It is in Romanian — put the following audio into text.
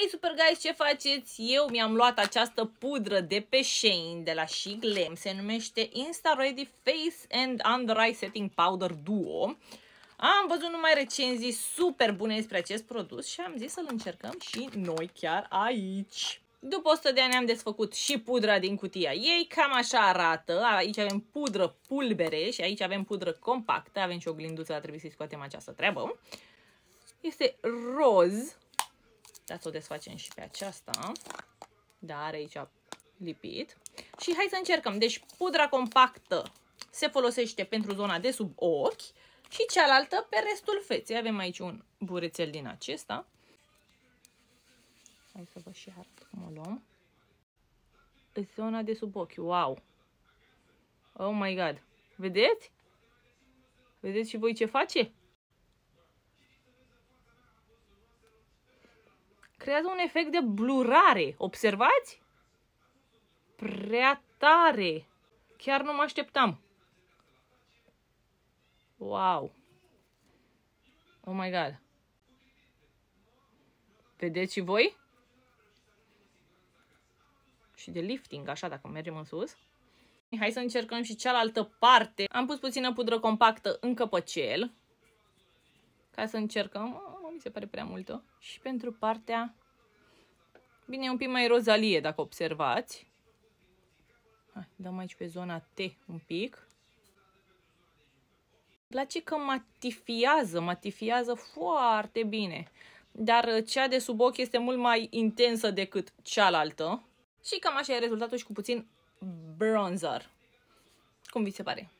Hei super guys, ce faceți? Eu mi-am luat această pudră de pe Shane de la She Glam, se numește Insta Ready Face and Under Eye Setting Powder Duo. Am văzut numai recenzii super bune despre acest produs și am zis să-l încercăm și noi chiar aici. După 100 de ani am desfăcut și pudra din cutia ei, cam așa arată. Aici avem pudră pulbere și aici avem pudră compactă, avem și o glinduță, dar trebuie să-i scoatem această treabă. Este roz, dar să o desfacem și pe aceasta. Da, are aici lipit. Și hai să încercăm. Deci pudra compactă se folosește pentru zona de sub ochi și cealaltă pe restul feței. Avem aici un burețel din acesta. Hai să vă și arăt cum o luăm. Zona de sub ochi. Wow! Oh my god! Vedeți? Vedeți și voi ce face? Creează un efect de blurare. Observați? Prea tare. Chiar nu mă așteptam. Wow. Oh my god. Vedeți și voi? Și de lifting, așa, dacă mergem în sus. Hai să încercăm și cealaltă parte. Am pus puțină pudră compactă în căpăcel. Ca să încercăm mi se pare prea multă. Și pentru partea... Bine, e un pic mai rozalie, dacă observați. Hai, dăm aici pe zona T un pic. Îmi place că matifiază, matifiază foarte bine. Dar cea de sub ochi este mult mai intensă decât cealaltă. Și cam așa e rezultatul și cu puțin bronzer. Cum vi se pare?